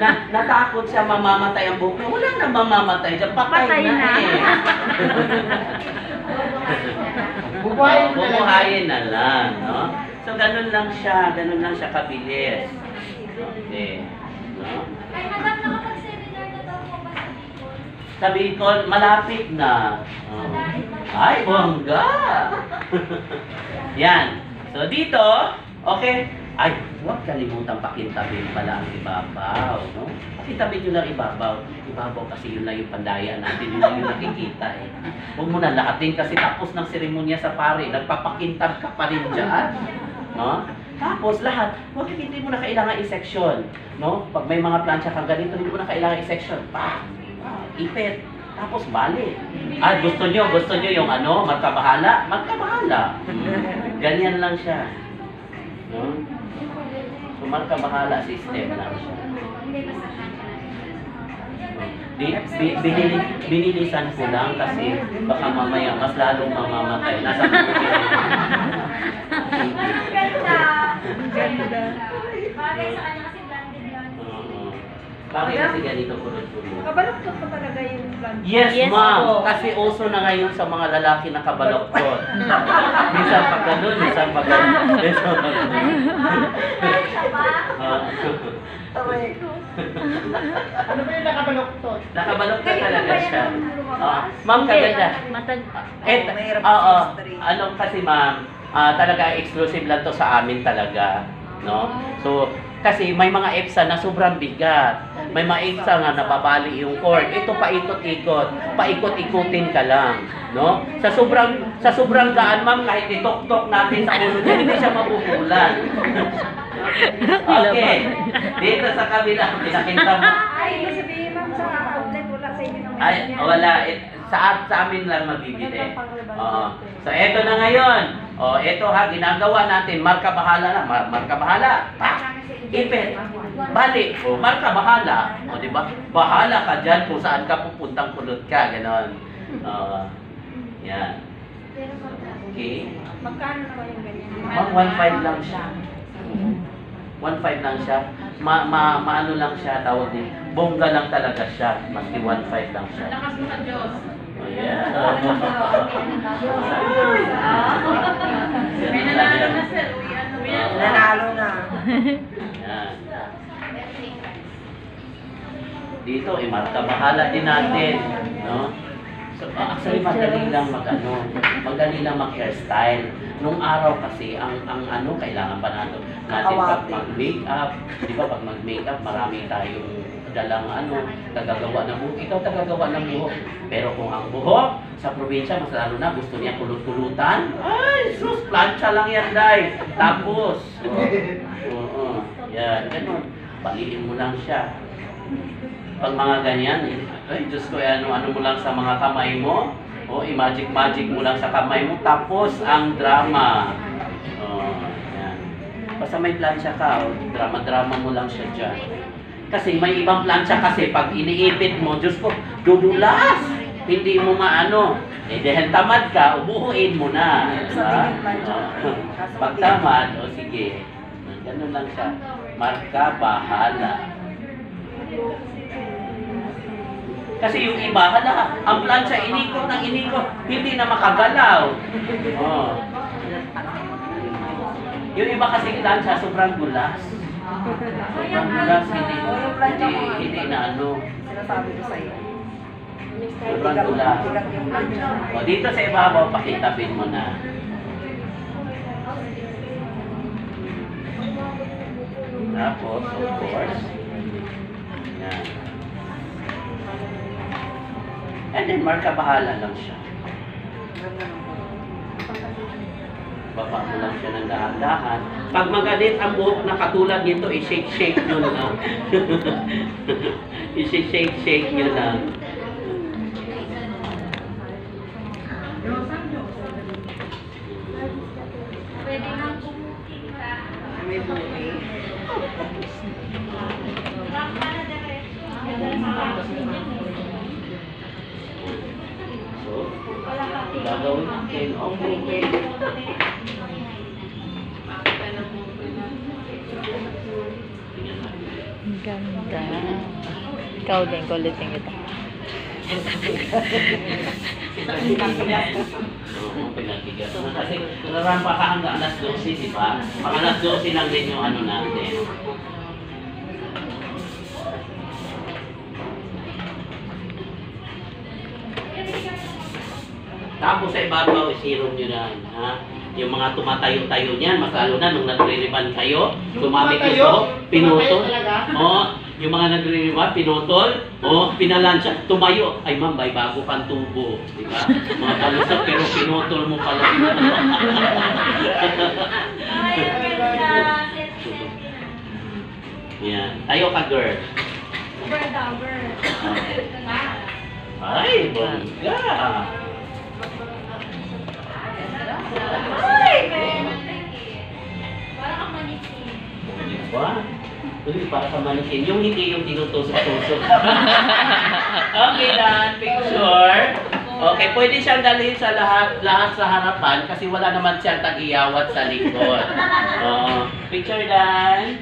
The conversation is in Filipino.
na, natakot siya mamamatay ang buhok niya. Wala na mamamatay dyan. Patay, Patay na, na. eh. Bubuhayin na lang. bubuhayin na lang, no? So, ganun lang siya. Ganun lang siya kabilis. Okay. No? Ay, madam, nakapag-seminar na daw po ba sa Bicol? Sa Bicol, malapit na. Oh. Ay, bongga! Yan. So, dito, okay. Ay, huwag kalimutan pakintabin pala ang ibabaw, no? Pakintabin nyo lang ibabaw. Ibabaw kasi yun lang yung pandaya natin, yun lang yung nakikita eh. Huwag mo na lahatin kasi tapos ng seremonya sa pare, nagpapakintab ka pa rin dyan. No? Tapos lahat, huwag hindi mo na kailangan i-section. No? Pag may mga plancha kang ganito, hindi mo na kailangan i-section. Pa! Ipit. Tapos bali. Ah, gusto nyo, gusto nyo yung ano, magkabahala? Magkabahala. Hmm. Ganyan lang siya. No? So, magkabahala system lang siya. Di, bi, binili, binilisan ko lang kasi baka mamaya mas lalong mamamatay. Nasa Ang ganda! Ang ganda. Bagay sa kanya kasi blonded yun. Oo. Bakit kasi ganito kulot-kulot? Kabaluktot pa talaga yung plan. Yes, Yes ma'am. po. Kasi uso na ngayon sa mga lalaki na kabaloktot. minsan pag ganun, minsan pag ganun. Minsan pag ganun. Ano ba yung nakabaloktot? Nakabaloktot Ganito talaga ba yan siya. ang lumabas? Ah, ma'am, kaganda. Matag... Et, Oo, mahirap oo. sa history. Ano kasi ma'am, ah, talaga exclusive lang to sa amin talaga. No? So, kasi may mga EPSA na sobrang bigat. May mga EPSA nga nababali yung cord. Ito paikot-ikot. Paikot-ikutin ka lang. No? Sa sobrang sa sobrang gaan ma'am, kahit itok-tok natin sa ulo niya, hindi siya mabubulan. okay. Dito sa kabila, pinakita mo. Ay, ibig sabihin ma'am sa outlet, wala sa inyo naman. Ay, wala. It, sa, sa amin lang mabibili. Oo. So, eto na ngayon. O, eto ha, ginagawa natin. Marka bahala na. Mar marka bahala. Pa! Ipit. Balik. O, marka bahala. O, di ba? Bahala ka dyan kung saan ka pupuntang kulot ka. Ganon. Oo. yan. Okay. Magkano naman yung ganyan? Mag 1.5 lang siya. 1.5 lang siya. Ma, ma, maano lang siya tawag din. Bongga lang talaga siya. Maski 1.5 lang siya. Lakas mo sa Diyos. Oh, yeah. May nanalo na sir. Nanalo na. Yan. Dito, eh, marka bahala din natin. No? So, ah, actually, madali lang mag, ano, madali lang mag hairstyle. Nung araw kasi, ang, ang ano, kailangan pa natin, natin pag mag-makeup. Di ba, pag mag-makeup, marami tayong dalang ano, tagagawa ng buhok. Ikaw tagagawa ng buhok. Pero kung ang buhok, sa probinsya, mas lalo na, gusto niya kulot-kulutan. Ay, sus, plancha lang yan, day. Tapos, oh, Oo, yan, ganun. Baliin mo lang siya. Pag mga ganyan, eh, ay Diyos ko, eh, ano-ano mo lang sa mga kamay mo. O, i-magic-magic mo lang sa kamay mo. Tapos, ang drama. Oh, yan. Basta may plansya ka, o, drama-drama mo lang siya dyan. Kasi may ibang plansya kasi, pag iniipit mo, Diyos ko, dudulas. Hindi mo maano. Eh, dahil tamad ka, ubuhuin mo na. Diba? Oh. Pag tamad, o sige. Ganun lang siya. Marka, bahala. Kasi yung iba, hala, ang plancha inikot ng inikot, hindi na makagalaw. Oh. Yung iba kasi plancha, sobrang gulas. Sobrang gulas, hindi, hindi, hindi na ano. Sinasabi ko sa iyo. Yung plancha. O, dito sa ibabaw, pakitabin mo na. Tapos, of course, yan. And then, marka bahala lang siya. Baba mo lang siya ng dahan-dahan. Pag magalit ang buhok na katulad nito, i-shake-shake nyo lang. i-shake-shake nyo lang. Pwede nang bumuking ka. May buhay. Rock ka na diretso. So, Wala ka gagawin natin. Tingnan natin. Ganda. Ikaw din, kulitin kita. Pinagbigas. Kasi narampa ka hanggang alas 12, di ba? Pag alas 12 lang din yung ano natin. Tapos sa ibabaw, isirong nyo na, ha? Yung mga tumatayo-tayo niyan, mas lalo na nung nagre-reban kayo, tumamit ito, pinutol. Oo, yung mga nagre-reban, pinutol, o pinalansya, tumayo. Ay ma'am, may bago pang tubo. Di ba? Mga palusot, pero pinutol mo pala. Ay, Yan. Tayo ka, girl. Uber daw, uber. Ay, bongga. Manikin. Yung hindi yung tinutusok-tusok. okay, Dan. Picture. Okay, pwede siyang dalhin sa lahat, lahat sa harapan kasi wala naman siyang tag-iyawat sa likod. Oo. picture, Dan.